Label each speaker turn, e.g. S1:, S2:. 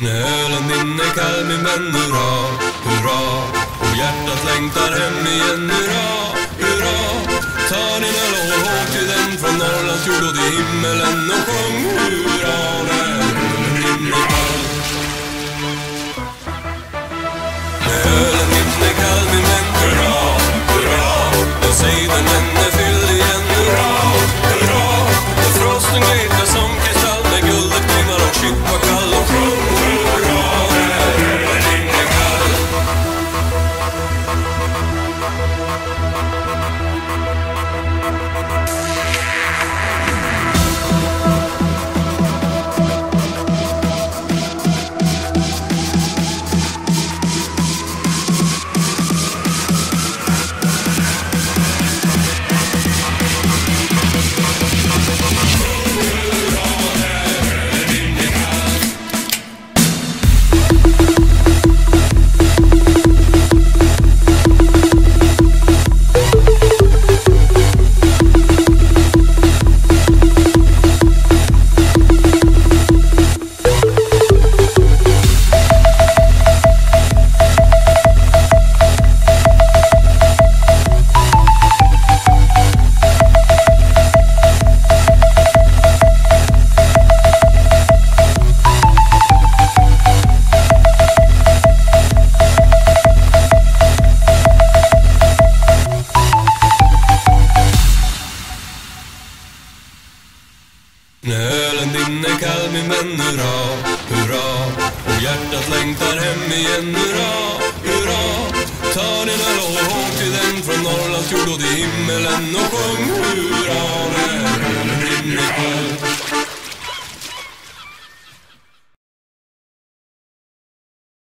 S1: När ölen din är kall min vän, hurra, hurra. Och hjärtat längtar hem igen, hurra, hurra. Ta din öl och håll hårt i den från Norrlands jord och till himmelen och sjung hurra när ölen din är kall. När ölen din kall min vän, hurra, hurra. Och säg den När ölen din är kall min vän, hurra, hurra. Och hjärtat längtar hem igen, hurra, hurra. Ta din öl och åk till den från Norrlands jord och till himmelen och sjung hurra. När ölen din är kall